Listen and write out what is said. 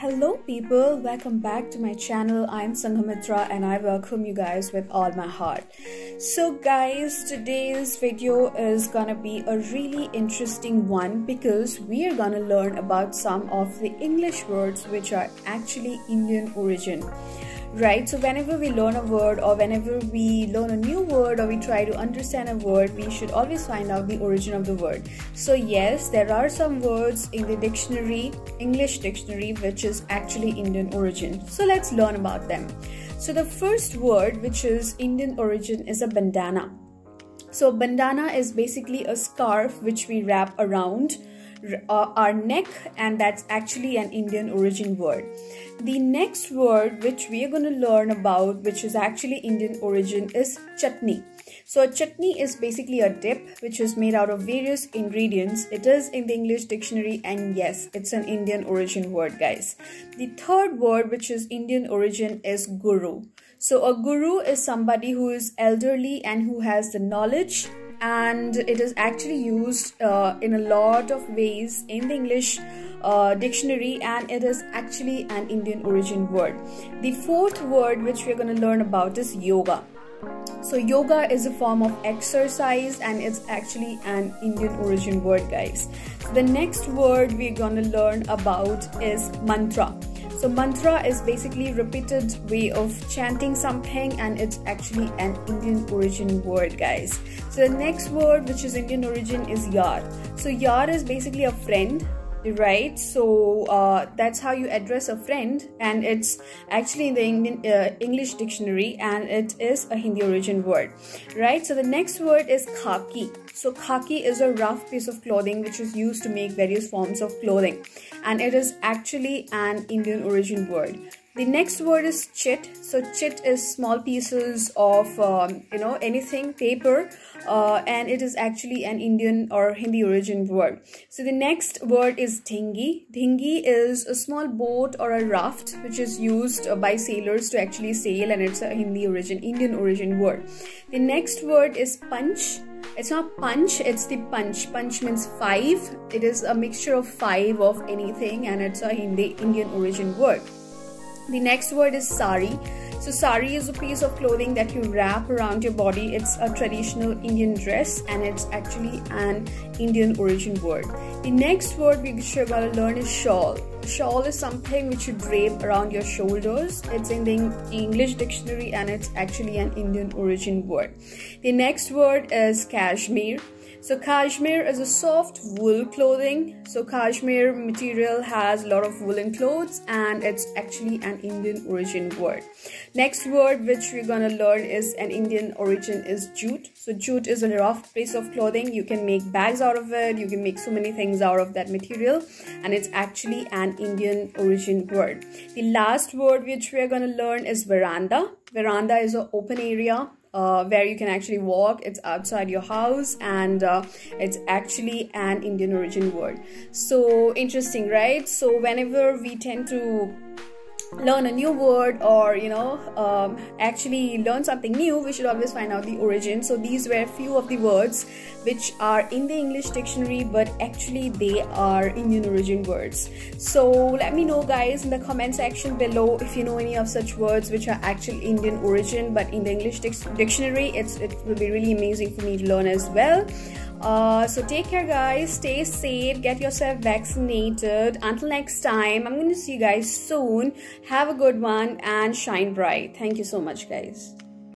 Hello people, welcome back to my channel. I'm Sanghamitra and I welcome you guys with all my heart. So guys, today's video is gonna be a really interesting one because we are gonna learn about some of the English words which are actually Indian origin right? So whenever we learn a word or whenever we learn a new word or we try to understand a word we should always find out the origin of the word. So yes there are some words in the dictionary english dictionary which is actually indian origin. So let's learn about them. So the first word which is indian origin is a bandana. So bandana is basically a scarf which we wrap around uh, our neck and that's actually an Indian origin word. The next word which we are going to learn about which is actually Indian origin is chutney. So a chutney is basically a dip which is made out of various ingredients. It is in the English dictionary and yes, it's an Indian origin word guys. The third word which is Indian origin is guru. So a guru is somebody who is elderly and who has the knowledge and it is actually used uh, in a lot of ways in the English uh, dictionary and it is actually an Indian origin word. The fourth word which we're going to learn about is yoga. So yoga is a form of exercise and it's actually an Indian origin word guys. The next word we're going to learn about is mantra. So mantra is basically repeated way of chanting something and it's actually an Indian origin word guys. So the next word which is Indian origin is yar. So yar is basically a friend right so uh, that's how you address a friend and it's actually in the Indian, uh, english dictionary and it is a hindi origin word. Right so the next word is khaki. So khaki is a rough piece of clothing which is used to make various forms of clothing and it is actually an indian origin word the next word is chit. So chit is small pieces of um, you know anything paper uh, and it is actually an indian or hindi origin word. So the next word is dinghy dinghy is a small boat or a raft which is used by sailors to actually sail and it's a hindi origin indian origin word. The next word is punch. It's not punch it's the punch. Punch means five. It is a mixture of five of anything and it's a hindi indian origin word the next word is sari. So sari is a piece of clothing that you wrap around your body. It's a traditional Indian dress and it's actually an Indian origin word. The next word we're going to learn is shawl. Shawl is something which you drape around your shoulders. It's in the English dictionary and it's actually an Indian origin word. The next word is cashmere. So cashmere is a soft wool clothing. So cashmere material has a lot of woolen clothes and it's actually an Indian origin word. Next word which we're gonna learn is an Indian origin is jute. So jute is a rough piece of clothing. You can make bags out of it. You can make so many things out of that material and it's actually an Indian origin word. The last word which we're gonna learn is veranda. Veranda is an open area uh, where you can actually walk. It's outside your house and uh, it's actually an Indian origin word. So interesting, right? So whenever we tend to learn a new word or you know um, actually learn something new we should always find out the origin. So these were few of the words which are in the english dictionary but actually they are indian origin words. So let me know guys in the comment section below if you know any of such words which are actual indian origin but in the english dictionary it's it will be really amazing for me to learn as well uh, so take care guys. Stay safe. Get yourself vaccinated. Until next time i'm going to see you guys soon. Have a good one and shine bright. Thank you so much guys